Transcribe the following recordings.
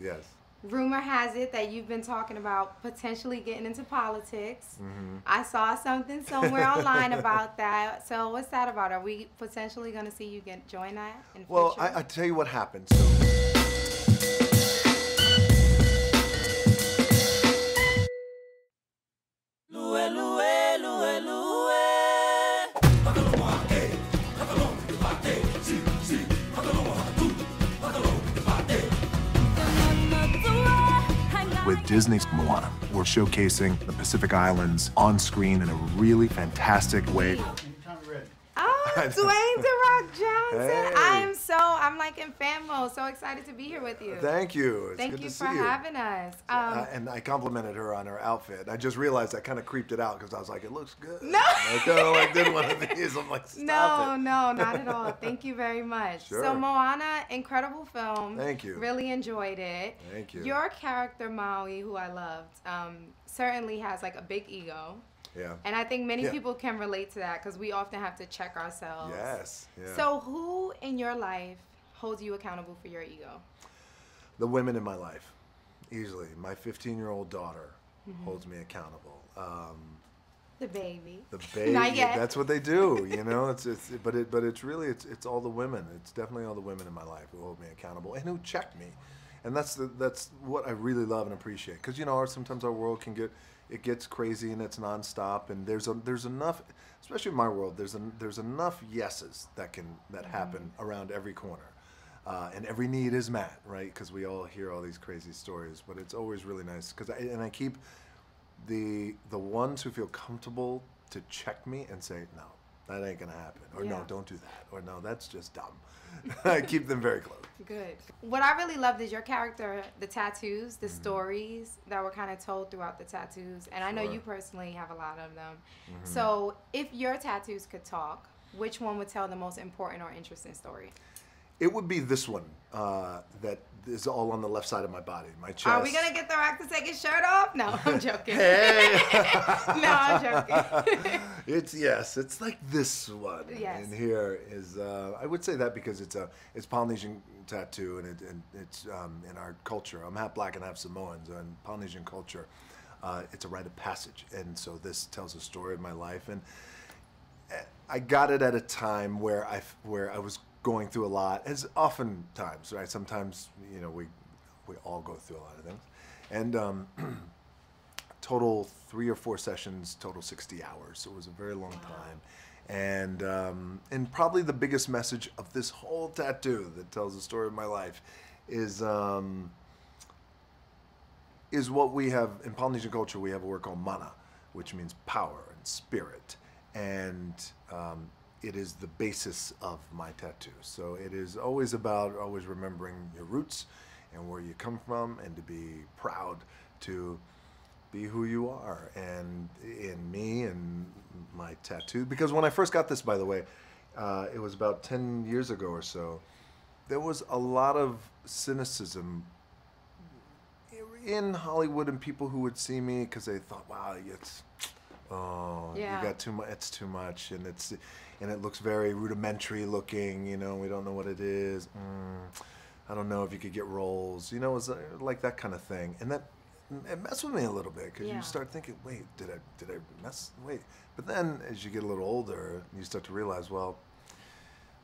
Yes. Rumor has it that you've been talking about potentially getting into politics. Mm-hmm. I saw something somewhere online about that. So what's that about? Are we potentially going to see you get join that in Well. I, I tell you what happened. So. With Disney's Moana, we're showcasing the Pacific Islands on screen in a really fantastic way. Oh, Dwayne The Rock Johnson. Hey. I am so, I'm like in fan mode. So excited to be here with you. Thank you. It's Thank you for you. having us. Um, Uh, and I complimented her on her outfit. I just realized I kind of creeped it out because I was like, it looks good. No. I kind of like did one of these. I'm like, stop no, it. no, not at all. Thank you very much. So Moana, incredible film. Thank you. Really enjoyed it. Thank you. Your character Maui, who I loved, um, certainly has like a big ego. Yeah. And I think many Yeah. people can relate to that because we often have to check ourselves. Yes. Yeah. So, who in your life holds you accountable for your ego? the women in my life, easily. My 15 year old daughter Mm-hmm. holds me accountable. Um, The baby. the baby. Not yet. That's what they do, you know. It's it's but it but it's really it's it's all the women. It's definitely all the women in my life who hold me accountable and who check me, and that's the that's what I really love and appreciate. Because you know, our, sometimes our world can get it gets crazy and it's nonstop, and there's a there's enough, especially in my world. There's a, there's enough yeses that can that happen around every corner. Uh, and every need is met, right? Because we all hear all these crazy stories, but it's always really nice. Because I, and I keep the the ones who feel comfortable to check me and say no that ain't gonna happen or no don't do that or no that's just dumb keep them very close Good. What I really loved is your character, the tattoos, Mm-hmm. the stories that were kind of told throughout the tattoos. And I know Mm-hmm. you personally have a lot of them. So, if your tattoos could talk, which one would tell the most important or interesting story? It would be this one uh, that is all on the left side of my body my chest Are we gonna get the rock to take his shirt off? No, I'm joking. hey no, I'm joking. it's yes it's like this one Yes. and here is uh, i would say that because it's a it's polynesian tattoo and, it, and it's um, in our culture i'm half black and half samoan so in polynesian culture uh, it's a rite of passage and so this tells a story of my life and eh, i got it at a time where I where i was going through a lot as oftentimes right sometimes you know we we all go through a lot of things and um, total three or four sessions, total 60 hours. So it was a very long time. And, um, and probably the biggest message of this whole tattoo that tells the story of my life is, um, is what we have in Polynesian culture. We have a word called mana, which means power and spirit. And um, it is the basis of my tattoo. So it is always about always remembering your roots and where you come from and to be proud to be who you are and in me and my tattoo because when i first got this by the way uh, it was about 10 years ago or so there was a lot of cynicism in hollywood and people who would see me because they thought wow it's oh Yeah. you got too much it's too much and it's and it looks very rudimentary looking you know we don't know what it is mm, i don't know if you could get roles. you know it's uh, like that kind of thing and that it messed with me a little bit because Yeah. you start thinking wait did i did i mess wait but then as you get a little older you start to realize well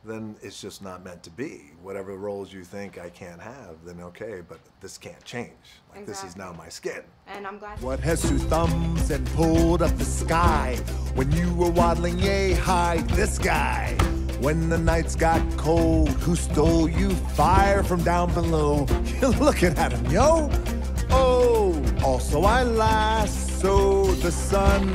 then it's just not meant to be. Whatever roles you think I can't have, then okay, but this can't change. Like this is now my skin. And I'm glad. What has two thumbs and pulled up the sky? When you were waddling yay high, this guy. When the nights got cold, who stole you fire from down below? You're looking at him, yo. Oh, also I lassoed the sun.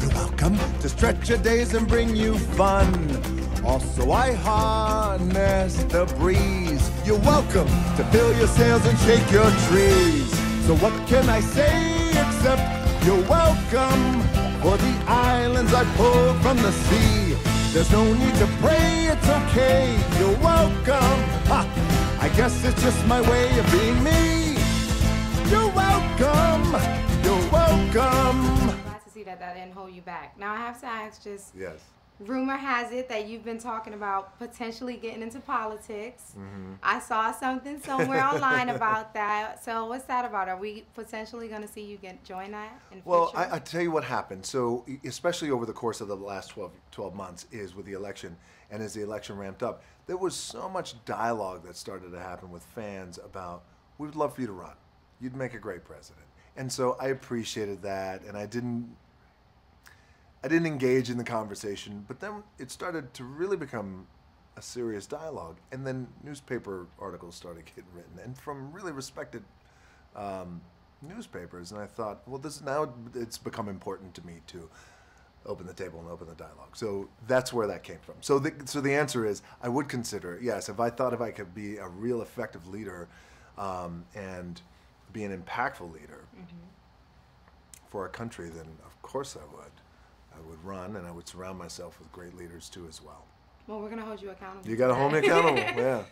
You're welcome to stretch your days and bring you fun. Also, I harness the breeze. You're welcome to fill your sails and shake your trees. So, what can I say except you're welcome for the islands I pulled from the sea? There's no need to pray, it's okay. You're welcome. Ha, I guess it's just my way of being me. You're welcome. You're welcome. glad to see that that didn't hold you back. Now I have to ask just Yes. Rumor has it that you've been talking about potentially getting into politics. Mm-hmm. I saw something somewhere online about that. So what's that about? Are we potentially going to see you get join that in Well. I, I tell you what happened. So, especially over the course of the last 12, 12 months, is with the election, and as the election ramped up, there was so much dialogue that started to happen with fans about, we would love for you to run. You'd make a great president. And so I appreciated that, and I didn't. I didn't engage in the conversation, but then it started to really become a serious dialogue, and then newspaper articles started getting written, and from really respected um, newspapers, and I thought, well, this now it's become important to me to open the table and open the dialogue. So that's where that came from. So the so the answer is, I would consider yes. If I thought if I could be a real effective leader, um, and be an impactful leader for our country, then of course I would. I would run, and I would surround myself with great leaders too as well. well, we're going to hold you accountable. You got to hold me accountable. Yeah.